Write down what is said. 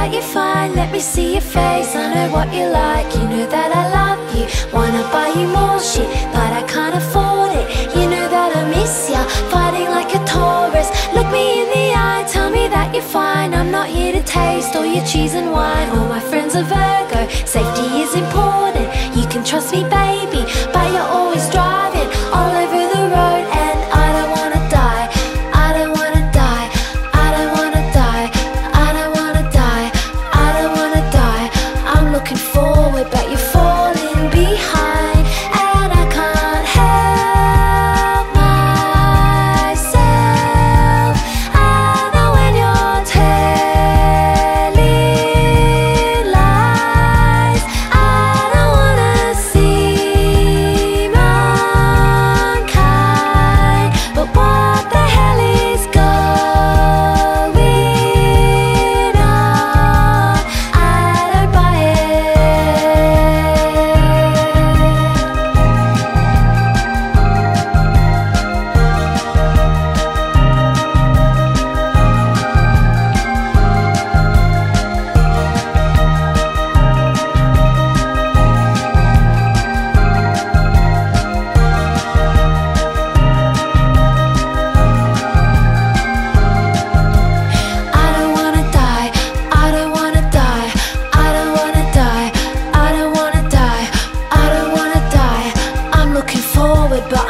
that you're fine, let me see your face I know what you like, you know that I love you Wanna buy you more shit, but I can't afford it. You know that I miss ya, fighting like a Taurus Look me in the eye, tell me that you're fine. I'm not here to taste all your cheese and wine. All my friends are Virgo, safety is important. You can trust me baby, pas